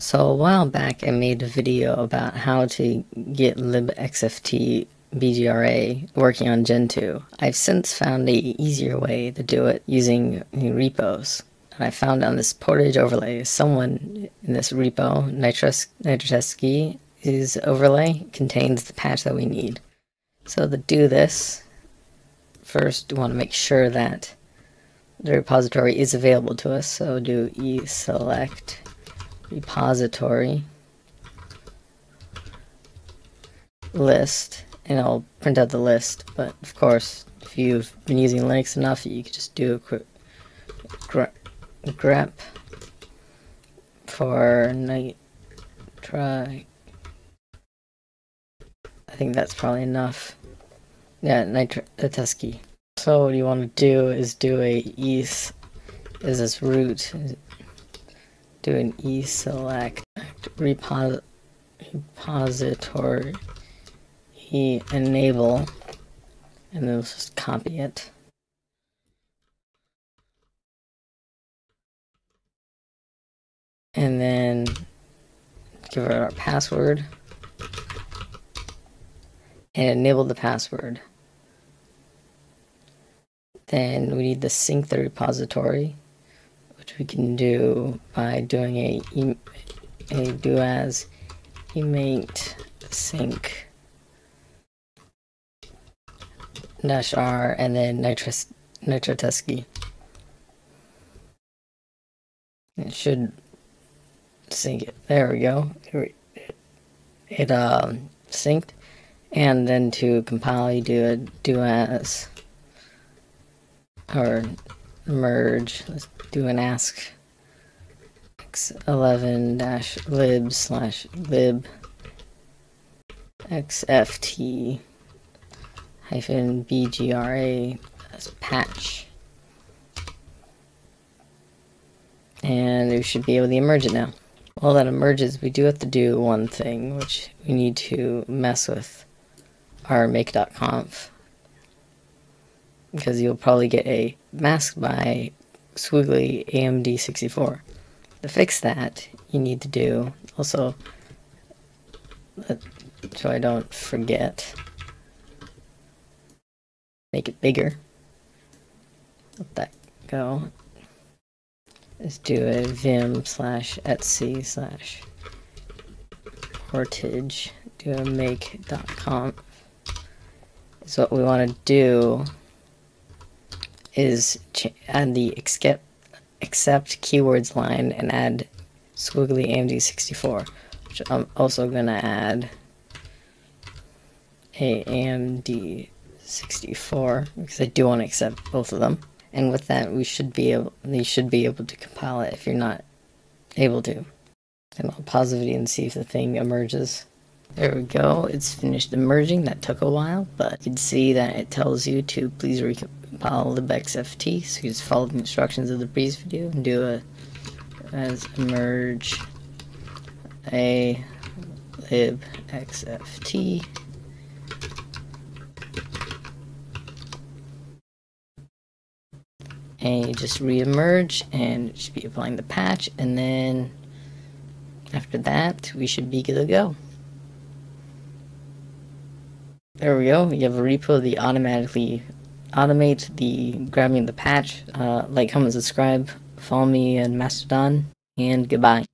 So a while back I made a video about how to get libxft BGRA working on Gentoo. I've since found a easier way to do it using repos. And I found on this portage overlay, someone in this repo, nitratesky, is overlay contains the patch that we need. So to do this, first we want to make sure that the repository is available to us. So do e select repository list and I'll print out the list but of course if you've been using Linux enough you could just do a quick grep for night try. I think that's probably enough. Yeah nitratesky so what you want to do is do a eth is this root do an e select repos repository e enable and then we'll just copy it. And then give it our password. And enable the password. Then we need to sync the repository we can do by doing a, a do as emaint sync dash r and then nitrous nitratesky. It should sync it. There we go. It, it um, synced. And then to compile, you do a doas or merge. Let's do an ask x11 dash lib slash lib xft hyphen bgra as patch. And we should be able to emerge it now. While that emerges, we do have to do one thing, which we need to mess with our make.conf because you'll probably get a mask by squiggly AMD64. To fix that, you need to do also, so I don't forget, make it bigger. Let that go. Let's do a vim slash etc slash portage. Do a make.conf. So what we want to do is add the accept, accept keywords line and add squiggly AMD64, which I'm also going to add a AMD64 because I do want to accept both of them. And with that, we should be able, you should be able to compile it if you're not able to. And I'll pause the video and see if the thing emerges. There we go, it's finished emerging. That took a while, but you can see that it tells you to please compile libxft. So you just follow the instructions of the previous video and do a as emerge a libxft. And you just re-emerge and should be applying the patch and then after that we should be good to go. There we go. You have a repo that automatically automate the grabbing the patch. Uh, like, comment, subscribe, follow me on Mastodon, and goodbye.